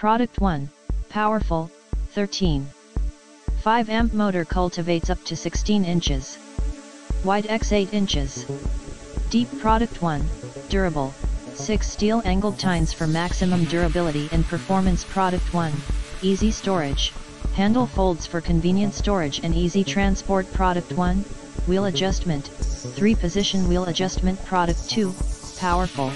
Product 1, Powerful, 13. 5 amp motor cultivates up to 16 inches. Wide X 8 inches. Deep Product 1, Durable, 6 steel angled tines for maximum durability and performance Product 1, Easy storage, handle folds for convenient storage and easy transport Product 1, Wheel adjustment, 3 position wheel adjustment Product 2, Powerful,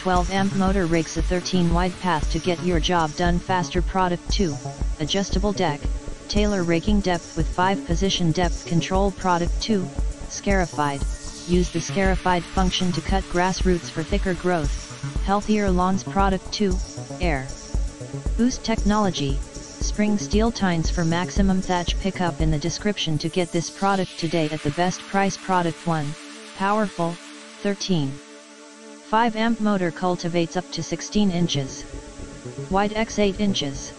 12 amp motor rakes a 13 wide path to get your job done faster. Product 2, Adjustable deck, Tailor raking depth with 5 position depth control. Product 2, Scarified, use the scarified function to cut grass roots for thicker growth, healthier lawns. Product 2, Air. Boost technology, spring steel tines for maximum thatch pickup in the description to get this product today at the best price. Product 1, Powerful, 13. 5 amp motor cultivates up to 16 inches. Wide X 8 inches.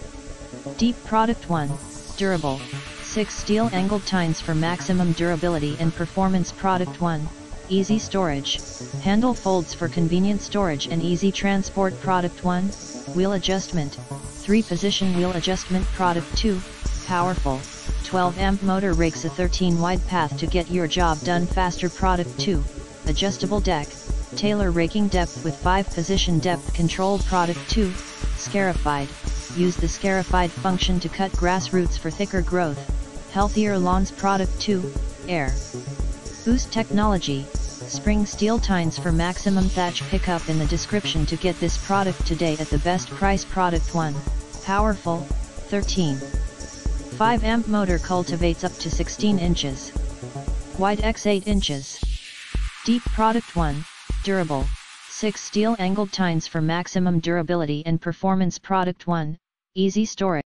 Deep Product 1, Durable, 6 steel angled tines for maximum durability and performance Product 1, Easy storage, handle folds for convenient storage and easy transport Product 1, Wheel adjustment, 3 position wheel adjustment Product 2, Powerful, 12 amp motor rakes a 13 wide path to get your job done faster Product 2, Adjustable deck, tailor raking depth with 5 position depth control Product 2, Scarified, use the scarified function to cut grass roots for thicker growth, healthier lawns Product 2, Air. Boost Technology, spring steel tines for maximum thatch pickup in the description to get this product today at the best price Product 1, Powerful, 13. 5 amp motor cultivates up to 16 inches. Wide X 8 inches. Deep Product 1, Durable, 6 steel angled tines for maximum durability and performance Product 1, Easy storage.